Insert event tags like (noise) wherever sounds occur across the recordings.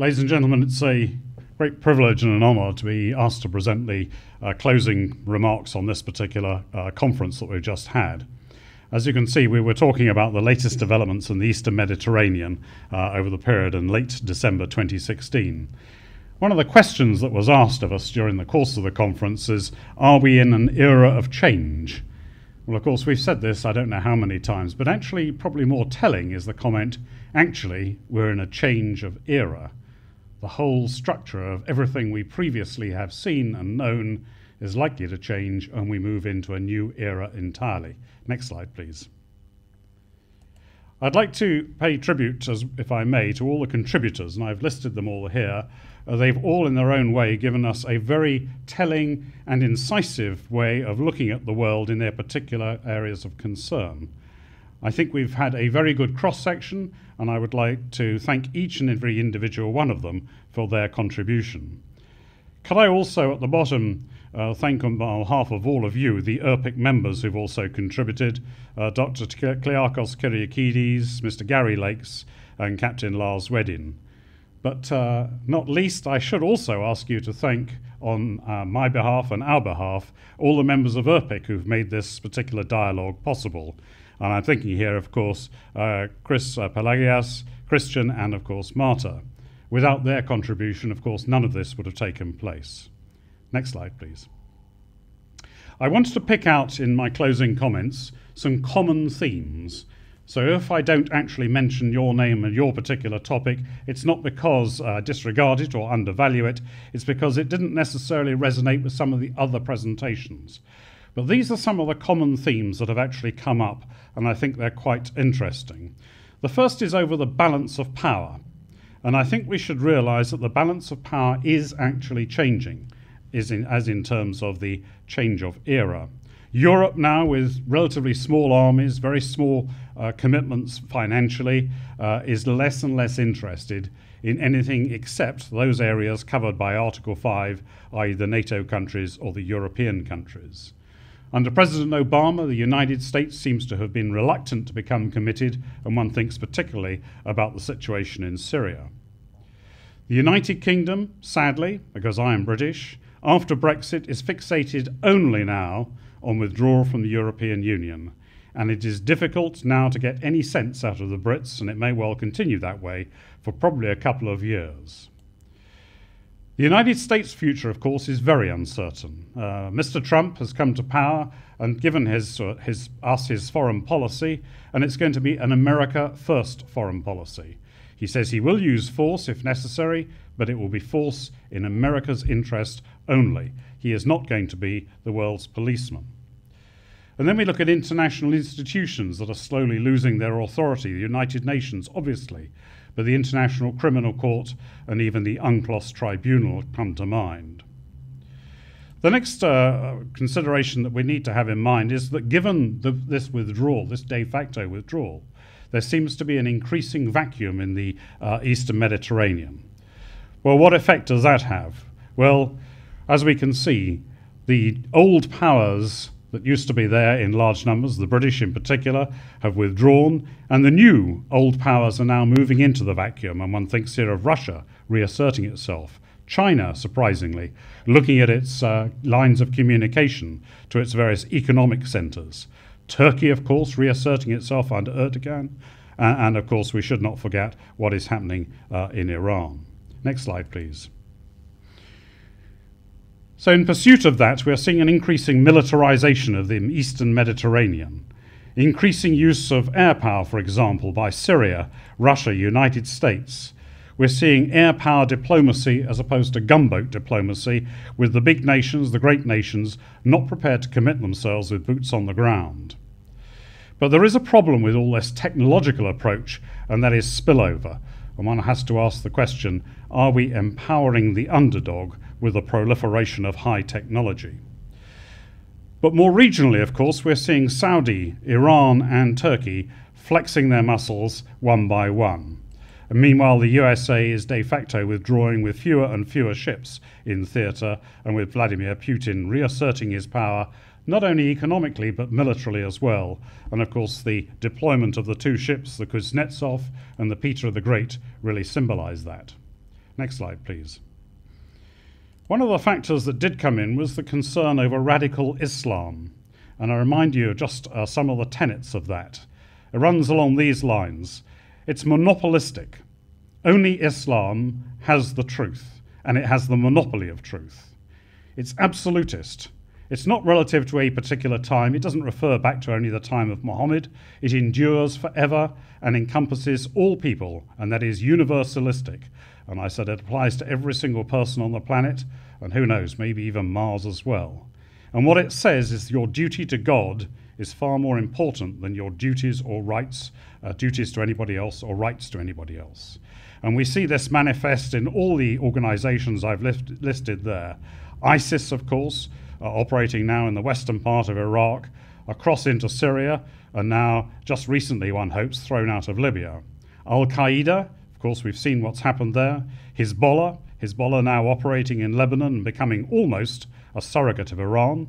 Ladies and gentlemen, it's a great privilege and an honour to be asked to present the uh, closing remarks on this particular uh, conference that we've just had. As you can see, we were talking about the latest developments in the Eastern Mediterranean uh, over the period in late December 2016. One of the questions that was asked of us during the course of the conference is Are we in an era of change? Well, of course, we've said this I don't know how many times, but actually, probably more telling is the comment actually, we're in a change of era. The whole structure of everything we previously have seen and known is likely to change, and we move into a new era entirely. Next slide, please. I'd like to pay tribute, as, if I may, to all the contributors, and I've listed them all here. Uh, they've all, in their own way, given us a very telling and incisive way of looking at the world in their particular areas of concern. I think we've had a very good cross section, and I would like to thank each and every individual one of them for their contribution. Could I also, at the bottom, uh, thank on behalf of all of you, the ERPIC members who've also contributed, uh, Dr. Klearchos Kyriakides, Mr. Gary Lakes, and Captain Lars Wedin. But uh, not least, I should also ask you to thank, on uh, my behalf and our behalf, all the members of ERPIC who've made this particular dialogue possible. And I'm thinking here, of course, uh, Chris uh, Pelagias, Christian, and of course, Marta. Without their contribution, of course, none of this would have taken place. Next slide, please. I wanted to pick out in my closing comments some common themes. So if I don't actually mention your name and your particular topic, it's not because I disregard it or undervalue it, it's because it didn't necessarily resonate with some of the other presentations. But these are some of the common themes that have actually come up, and I think they're quite interesting. The first is over the balance of power. And I think we should realize that the balance of power is actually changing is in, as in terms of the change of era. Europe now, with relatively small armies, very small uh, commitments financially, uh, is less and less interested in anything except those areas covered by Article 5, i.e., the NATO countries or the European countries. Under President Obama, the United States seems to have been reluctant to become committed, and one thinks particularly about the situation in Syria. The United Kingdom, sadly, because I am British, after Brexit is fixated only now on withdrawal from the European Union. And it is difficult now to get any sense out of the Brits, and it may well continue that way for probably a couple of years. The United States' future, of course, is very uncertain. Uh, Mr. Trump has come to power and given his, uh, his, us his foreign policy, and it's going to be an America first foreign policy. He says he will use force if necessary, but it will be force in America's interest only. He is not going to be the world's policeman. And then we look at international institutions that are slowly losing their authority. The United Nations, obviously, but the International Criminal Court and even the UNCLOS Tribunal come to mind. The next uh, consideration that we need to have in mind is that given the, this withdrawal, this de facto withdrawal, there seems to be an increasing vacuum in the uh, Eastern Mediterranean. Well, what effect does that have? Well, as we can see, the old powers that used to be there in large numbers, the British in particular, have withdrawn, and the new old powers are now moving into the vacuum. And one thinks here of Russia reasserting itself, China, surprisingly, looking at its uh, lines of communication to its various economic centres, Turkey, of course, reasserting itself under Erdogan, uh, and of course, we should not forget what is happening uh, in Iran. Next slide, please. So, in pursuit of that, we are seeing an increasing militarization of the eastern Mediterranean, increasing use of air power, for example, by Syria, Russia, United States. We're seeing air power diplomacy as opposed to gunboat diplomacy, with the big nations, the great nations, not prepared to commit themselves with boots on the ground. But there is a problem with all this technological approach, and that is spillover. And one has to ask the question are we empowering the underdog with the proliferation of high technology? But more regionally, of course, we're seeing Saudi, Iran, and Turkey flexing their muscles one by one. And meanwhile, the USA is de facto withdrawing with fewer and fewer ships in theatre, and with Vladimir Putin reasserting his power not only economically but militarily as well. And of course, the deployment of the two ships, the Kuznetsov and the Peter the Great, really symbolize that. Next slide, please. One of the factors that did come in was the concern over radical Islam. And I remind you just uh, some of the tenets of that. It runs along these lines it's monopolistic. Only Islam has the truth, and it has the monopoly of truth. It's absolutist. It's not relative to a particular time. It doesn't refer back to only the time of Muhammad. It endures forever and encompasses all people, and that is universalistic. And I said it applies to every single person on the planet, and who knows, maybe even Mars as well. And what it says is your duty to God is far more important than your duties or rights, uh, duties to anybody else or rights to anybody else. And we see this manifest in all the organizations I've list- listed there. ISIS, of course, uh, operating now in the western part of Iraq, across into Syria, and now, just recently, one hopes, thrown out of Libya. Al Qaeda, course, we've seen what's happened there. Hezbollah, Hezbollah now operating in Lebanon and becoming almost a surrogate of Iran.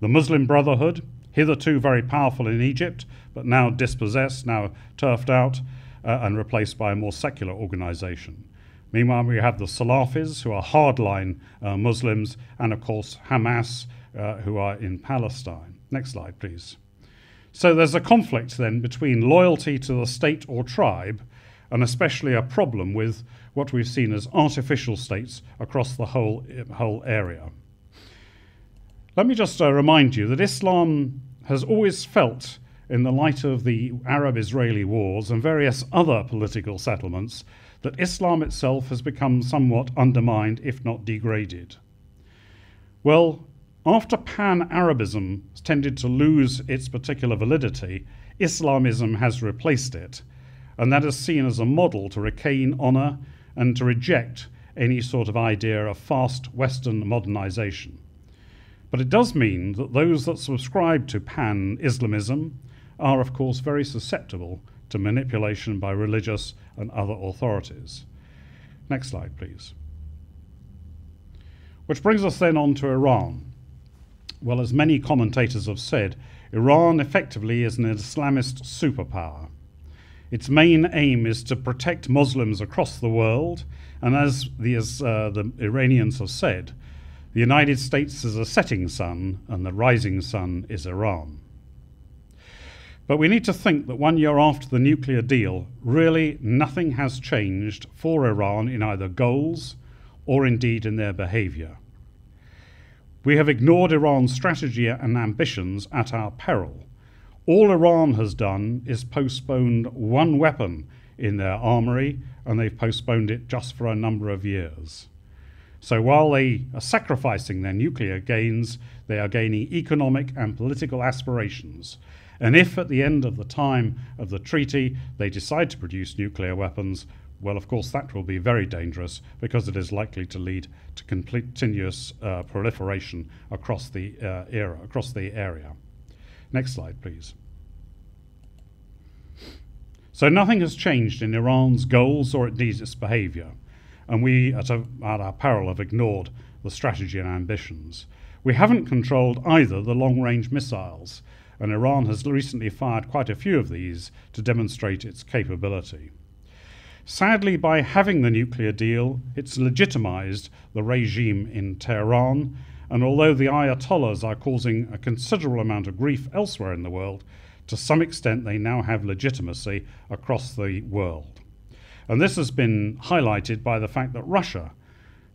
The Muslim Brotherhood, hitherto very powerful in Egypt, but now dispossessed, now turfed out, uh, and replaced by a more secular organization. Meanwhile, we have the Salafis, who are hardline uh, Muslims, and of course, Hamas, uh, who are in Palestine. Next slide, please. So there's a conflict then between loyalty to the state or tribe, and especially a problem with what we've seen as artificial states across the whole, whole area. Let me just uh, remind you that Islam has always felt in the light of the Arab Israeli wars and various other political settlements, that Islam itself has become somewhat undermined, if not degraded. Well, after pan Arabism tended to lose its particular validity, Islamism has replaced it, and that is seen as a model to regain honour and to reject any sort of idea of fast Western modernization. But it does mean that those that subscribe to pan Islamism are, of course, very susceptible to manipulation by religious and other authorities. Next slide, please. Which brings us then on to Iran. Well, as many commentators have said, Iran effectively is an Islamist superpower. Its main aim is to protect Muslims across the world, and as the, as, uh, the Iranians have said, the United States is a setting sun, and the rising sun is Iran. But we need to think that one year after the nuclear deal, really nothing has changed for Iran in either goals or indeed in their behavior. We have ignored Iran's strategy and ambitions at our peril. All Iran has done is postponed one weapon in their armory, and they've postponed it just for a number of years. So while they are sacrificing their nuclear gains, they are gaining economic and political aspirations and if at the end of the time of the treaty they decide to produce nuclear weapons, well, of course, that will be very dangerous because it is likely to lead to continuous uh, proliferation across the uh, era, across the area. Next slide, please. So nothing has changed in Iran's goals or indeed its behavior, and we, at, a, at our peril, have ignored the strategy and ambitions. We haven't controlled either the long range missiles and Iran has recently fired quite a few of these to demonstrate its capability. Sadly, by having the nuclear deal, it's legitimized the regime in Tehran, and although the Ayatollahs are causing a considerable amount of grief elsewhere in the world, to some extent they now have legitimacy across the world. And this has been highlighted by the fact that Russia,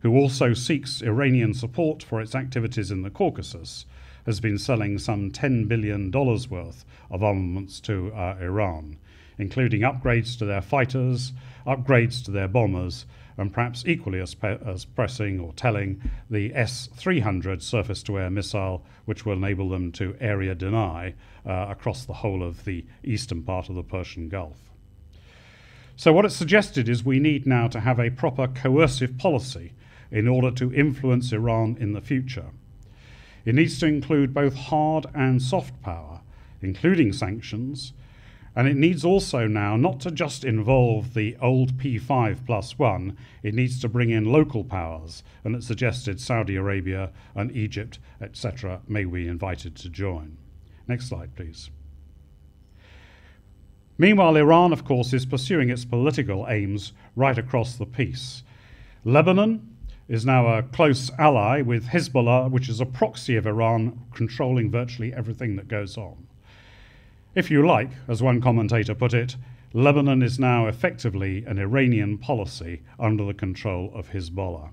who also seeks Iranian support for its activities in the Caucasus, has been selling some $10 billion worth of armaments to uh, Iran, including upgrades to their fighters, upgrades to their bombers, and perhaps equally as, pe- as pressing or telling, the S 300 surface to air missile, which will enable them to area deny uh, across the whole of the eastern part of the Persian Gulf. So, what it suggested is we need now to have a proper coercive policy in order to influence Iran in the future. It needs to include both hard and soft power, including sanctions, and it needs also now not to just involve the old P5 plus one, it needs to bring in local powers, and it suggested Saudi Arabia and Egypt, etc., may be invited to join. Next slide, please. Meanwhile, Iran, of course, is pursuing its political aims right across the piece. Lebanon is now a close ally with Hezbollah, which is a proxy of Iran, controlling virtually everything that goes on. If you like, as one commentator put it, Lebanon is now effectively an Iranian policy under the control of Hezbollah.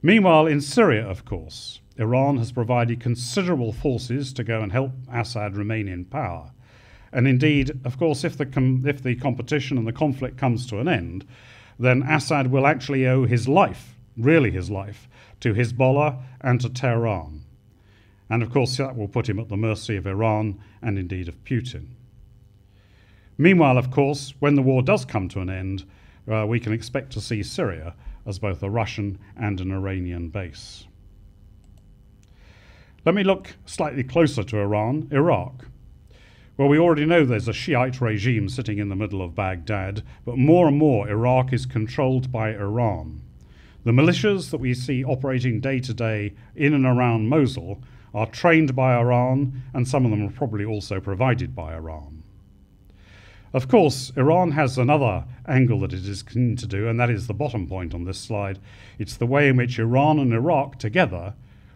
Meanwhile, in Syria, of course, Iran has provided considerable forces to go and help Assad remain in power. And indeed, of course, if the, com- if the competition and the conflict comes to an end, then Assad will actually owe his life, really his life, to Hezbollah and to Tehran. And of course, that will put him at the mercy of Iran and indeed of Putin. Meanwhile, of course, when the war does come to an end, uh, we can expect to see Syria as both a Russian and an Iranian base. Let me look slightly closer to Iran, Iraq. Well, we already know there's a Shiite regime sitting in the middle of Baghdad, but more and more Iraq is controlled by Iran. The militias that we see operating day to day in and around Mosul are trained by Iran, and some of them are probably also provided by Iran. Of course, Iran has another angle that it is keen to do, and that is the bottom point on this slide. It's the way in which Iran and Iraq together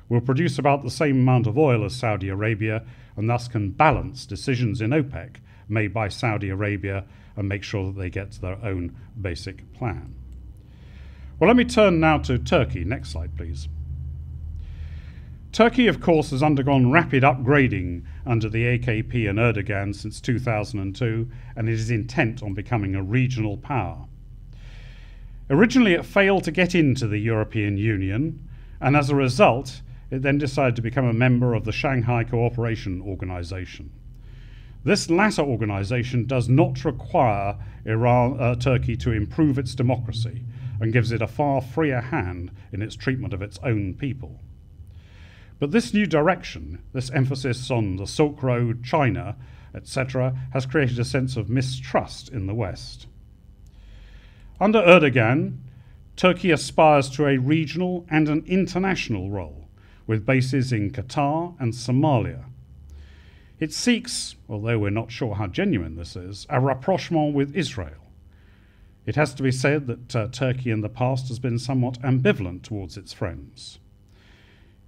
will produce about the same amount of oil as Saudi Arabia and thus can balance decisions in OPEC made by Saudi Arabia and make sure that they get to their own basic plan. Well, let me turn now to Turkey. Next slide, please. Turkey, of course, has undergone rapid upgrading under the AKP and Erdogan since 2002, and it is intent on becoming a regional power. Originally, it failed to get into the European Union, and as a result, it then decided to become a member of the Shanghai Cooperation Organization. This latter organization does not require Iran, uh, Turkey to improve its democracy and gives it a far freer hand in its treatment of its own people. But this new direction, this emphasis on the Silk Road, China, etc., has created a sense of mistrust in the West. Under Erdogan, Turkey aspires to a regional and an international role, with bases in Qatar and Somalia. It seeks, although we're not sure how genuine this is, a rapprochement with Israel. It has to be said that uh, Turkey in the past has been somewhat ambivalent towards its friends.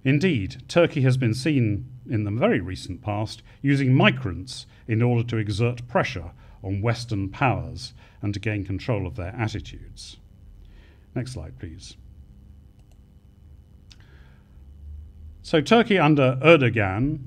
Indeed, Turkey has been seen in the very recent past using migrants in order to exert pressure on Western powers and to gain control of their attitudes. Next slide, please. So, Turkey under Erdogan,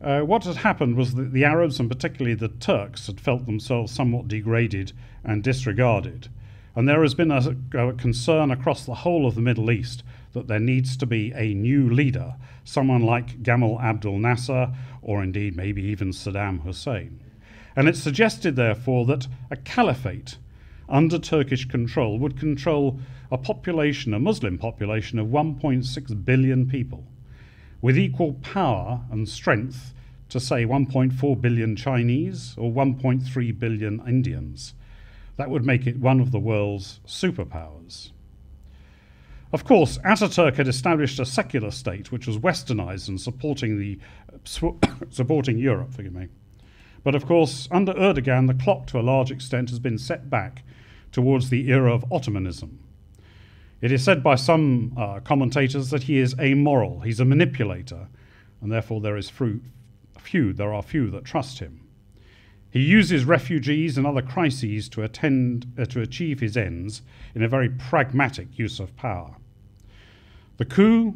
uh, what had happened was that the Arabs and particularly the Turks had felt themselves somewhat degraded and disregarded. And there has been a, a concern across the whole of the Middle East that there needs to be a new leader, someone like Gamal Abdel Nasser, or indeed maybe even Saddam Hussein. And it suggested, therefore, that a caliphate under Turkish control would control a population, a Muslim population of 1.6 billion people, with equal power and strength to, say, 1.4 billion Chinese or 1.3 billion Indians. That would make it one of the world's superpowers. Of course, Ataturk had established a secular state which was westernized and supporting, the, (coughs) supporting Europe, forgive me. But of course, under Erdogan, the clock to a large extent has been set back towards the era of Ottomanism. It is said by some uh, commentators that he is amoral, he's a manipulator, and therefore there is few, there are few that trust him. He uses refugees and other crises to, attend, uh, to achieve his ends in a very pragmatic use of power. The coup,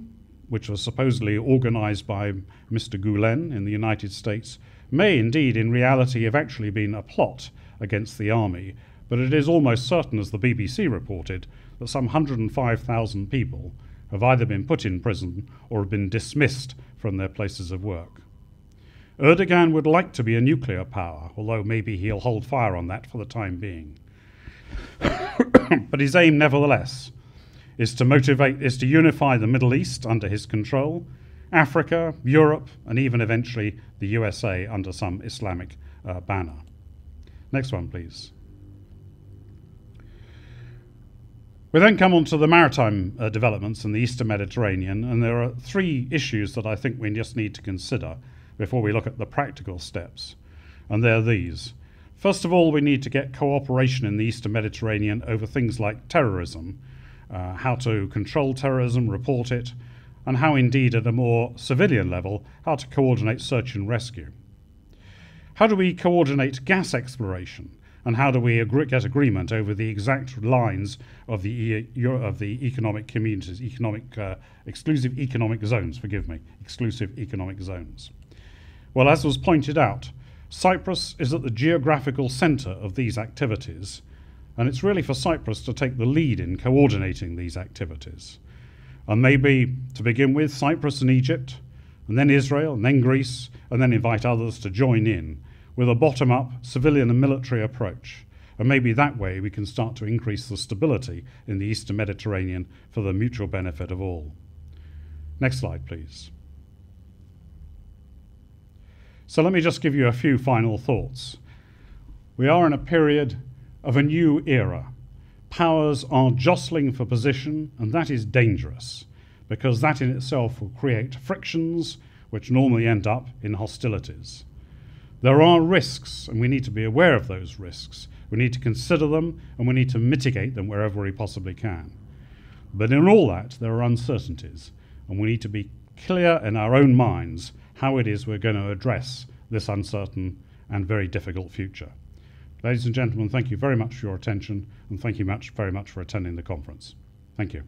which was supposedly organized by Mr. Gulen in the United States, may indeed in reality have actually been a plot against the army, but it is almost certain, as the BBC reported, that some 105,000 people have either been put in prison or have been dismissed from their places of work. Erdogan would like to be a nuclear power, although maybe he'll hold fire on that for the time being. (coughs) but his aim, nevertheless, is to motivate, is to unify the Middle East under his control, Africa, Europe, and even eventually the USA under some Islamic uh, banner. Next one, please. We then come on to the maritime uh, developments in the Eastern Mediterranean, and there are three issues that I think we just need to consider before we look at the practical steps. And they're these. First of all, we need to get cooperation in the Eastern Mediterranean over things like terrorism, uh, how to control terrorism, report it, and how indeed at a more civilian level, how to coordinate search and rescue. How do we coordinate gas exploration? And how do we agree, get agreement over the exact lines of the, of the economic communities, economic, uh, exclusive economic zones, forgive me, exclusive economic zones? Well, as was pointed out, Cyprus is at the geographical centre of these activities, and it's really for Cyprus to take the lead in coordinating these activities. And maybe, to begin with, Cyprus and Egypt, and then Israel, and then Greece, and then invite others to join in with a bottom up civilian and military approach. And maybe that way we can start to increase the stability in the Eastern Mediterranean for the mutual benefit of all. Next slide, please. So let me just give you a few final thoughts. We are in a period of a new era. Powers are jostling for position, and that is dangerous because that in itself will create frictions which normally end up in hostilities. There are risks, and we need to be aware of those risks. We need to consider them, and we need to mitigate them wherever we possibly can. But in all that, there are uncertainties, and we need to be clear in our own minds how it is we're going to address this uncertain and very difficult future. Ladies and gentlemen, thank you very much for your attention, and thank you much, very much for attending the conference. Thank you.